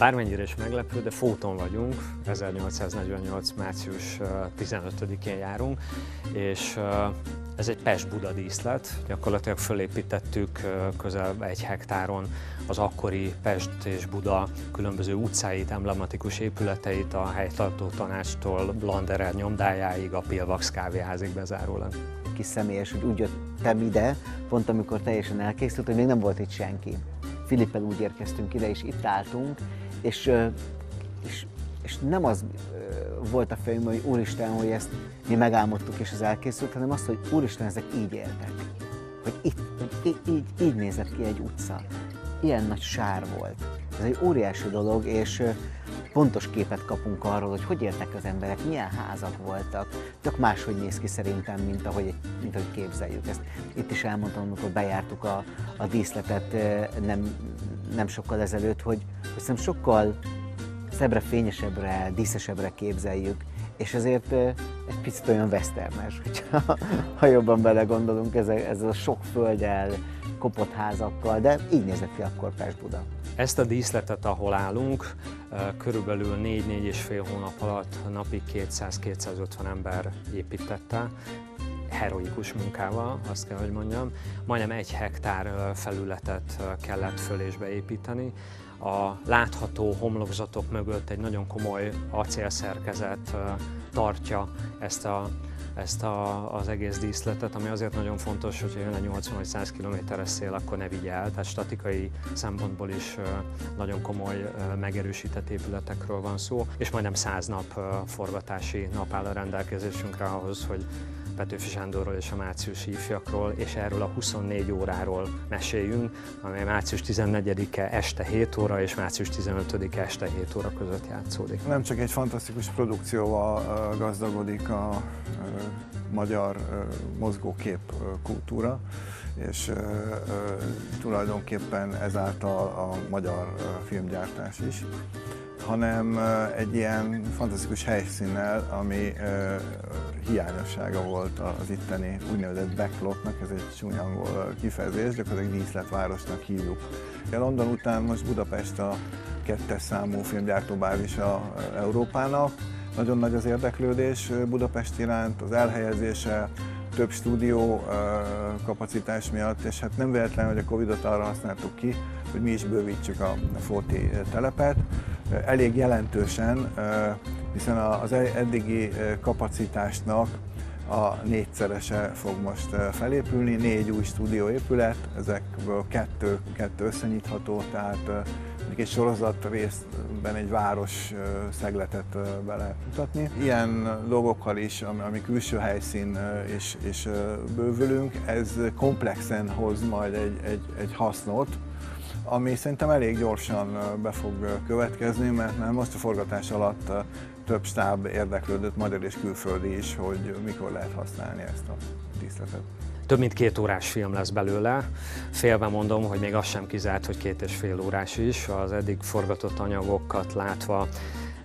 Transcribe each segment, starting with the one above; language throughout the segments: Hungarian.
Bármennyire is meglepő, de Fóton vagyunk, 1848. március 15-én járunk, és ez egy Pest-Buda díszlet, gyakorlatilag fölépítettük közel egy hektáron az akkori Pest és Buda különböző utcáit, emblematikus épületeit, a helytartó tanácstól Landerer nyomdájáig, a Pilvax kávéházig bezárólag. Kis személyes, hogy úgy jöttem ide, pont amikor teljesen elkészült, hogy még nem volt itt senki. Filippel úgy érkeztünk ide, és itt álltunk, és, és, és nem az volt a fejemben, hogy úristen, hogy ezt mi megálmodtuk és ez elkészült, hanem az, hogy úristen, ezek így éltek. Hogy, itt, hogy így, így nézett ki egy utca. Ilyen nagy sár volt. Ez egy óriási dolog, és pontos képet kapunk arról, hogy hogy éltek az emberek, milyen házak voltak. Tök máshogy néz ki szerintem, mint ahogy, mint ahogy képzeljük ezt. Itt is elmondtam, amikor bejártuk a, a díszletet nem, nem sokkal ezelőtt, hogy, szerintem sokkal szebbre, fényesebbre, díszesebbre képzeljük, és ezért egy picit olyan westernes, hogyha, ha jobban belegondolunk ezzel, ezzel a sok földdel, kopott házakkal, de így nézett ki akkor Pest-Buda. Ezt a díszletet, ahol állunk, körülbelül 4-4 és fél hónap alatt napi 200-250 ember építette, heroikus munkával, azt kell, hogy mondjam. Majdnem egy hektár felületet kellett föl és beépíteni. A látható homlokzatok mögött egy nagyon komoly acélszerkezet tartja ezt a ezt a, az egész díszletet, ami azért nagyon fontos, hogy jön egy 80 vagy 100 km-es szél, akkor ne vigye el. Tehát statikai szempontból is nagyon komoly megerősített épületekről van szó, és majdnem 100 nap forgatási nap áll a rendelkezésünkre ahhoz, hogy Petőfi Sándorról és a márciusi ifjakról, és erről a 24 óráról meséljünk, amely március 14-e este 7 óra és március 15-e este 7 óra között játszódik. Nem csak egy fantasztikus produkcióval gazdagodik a magyar mozgókép kultúra, és tulajdonképpen ezáltal a magyar filmgyártás is hanem egy ilyen fantasztikus helyszínnel, ami hiányossága volt az itteni úgynevezett backlotnak, ez egy csúnya angol kifejezés, gyakorlatilag díszletvárosnak hívjuk. A London után most Budapest a kettes számú filmgyártóbázisa Európának. Nagyon nagy az érdeklődés Budapest iránt, az elhelyezése, több stúdió kapacitás miatt, és hát nem véletlen, hogy a Covid-ot arra használtuk ki, hogy mi is bővítsük a Fóti telepet. Elég jelentősen, hiszen az eddigi kapacitásnak a négyszerese fog most felépülni, négy új stúdióépület, ezekből kettő, kettő összenyitható, tehát egy sorozat részben egy város szegletet be mutatni. Ilyen dolgokkal is, ami külső helyszín és, és bővülünk, ez komplexen hoz majd egy, egy, egy hasznot, ami szerintem elég gyorsan be fog következni, mert már most a forgatás alatt több stáb érdeklődött, magyar és külföldi is, hogy mikor lehet használni ezt a díszletet. Több mint két órás film lesz belőle. Félve mondom, hogy még az sem kizárt, hogy két és fél órás is. Az eddig forgatott anyagokat látva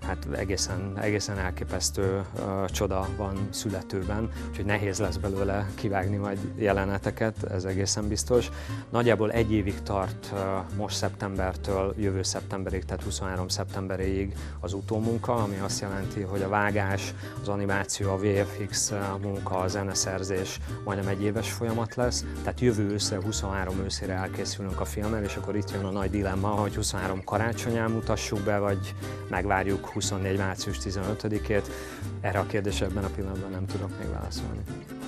hát egészen, egészen elképesztő uh, csoda van születőben, úgyhogy nehéz lesz belőle kivágni majd jeleneteket, ez egészen biztos. Nagyjából egy évig tart uh, most szeptembertől jövő szeptemberig, tehát 23 szeptemberéig az utómunka, ami azt jelenti, hogy a vágás, az animáció, a VFX munka, a zeneszerzés majdnem egy éves folyamat lesz, tehát jövő őszre, 23 őszére elkészülünk a filmmel, és akkor itt jön a nagy dilemma, hogy 23 karácsonyán mutassuk be, vagy megvárjuk 24. március 15-ét. Erre a kérdésre ebben a pillanatban nem tudok még válaszolni.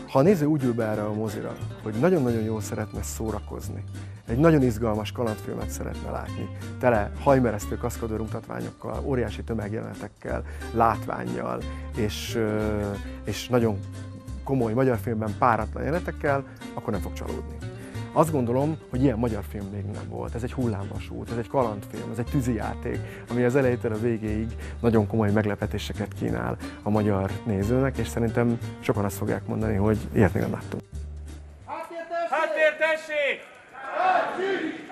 Ha a néző úgy ül be erre a mozira, hogy nagyon-nagyon jól szeretne szórakozni, egy nagyon izgalmas kalandfilmet szeretne látni, tele hajmeresztő kaszkadőr mutatványokkal, óriási tömegjelenetekkel, látványjal, és, és nagyon komoly magyar filmben páratlan jelenetekkel, akkor nem fog csalódni. Azt gondolom, hogy ilyen magyar film még nem volt. Ez egy hullámvasút, ez egy kalandfilm, ez egy tűzijáték, ami az elejétől a végéig nagyon komoly meglepetéseket kínál a magyar nézőnek, és szerintem sokan azt fogják mondani, hogy ilyet még nem láttunk. Háttértesség! Háttértesség!